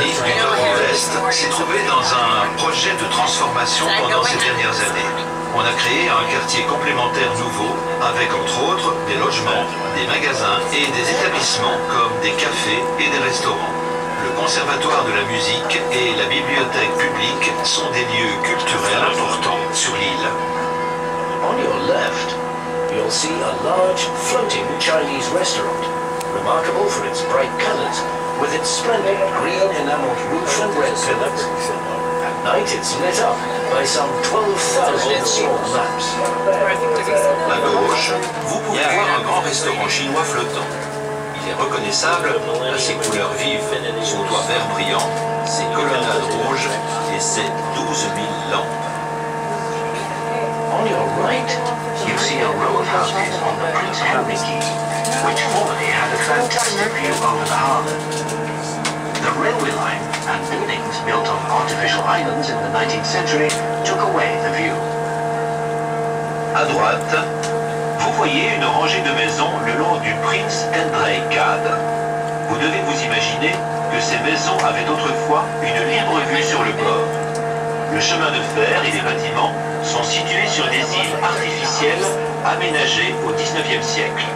Nice, du nord au l'est, s'est trouvé dans un projet de transformation pendant ces dernières années. On a créé un quartier complémentaire nouveau avec entre autres des logements, des magasins et des établissements comme des cafés et des restaurants. Le conservatoire de la musique et la bibliothèque publique sont des lieux culturels importants sur l'île. On your left, you'll see a large floating Chinese restaurant, remarkable for its bright colors, with its splendid green enameled roof and red pillars. At night it's lit up by some 12,000 small lamps. À gauche, vous pouvez voir un grand restaurant chinois flottant. Il est reconnaissable à ses couleurs vives, son toit vert brillant, ses colonnades rouges et ses 12 000 lampes. On your right, you see a houses on the Prince Henry which formerly had a fantastic view over the harbour. The railway line and buildings built on artificial islands in the 19th century took away the view. À droite, Vous voyez une rangée de maisons le long du Prince Henry Cad. Vous devez vous imaginer que ces maisons avaient autrefois une libre vue sur le port. Le chemin de fer et les bâtiments sont situés sur des îles artificielles aménagées au 19e siècle.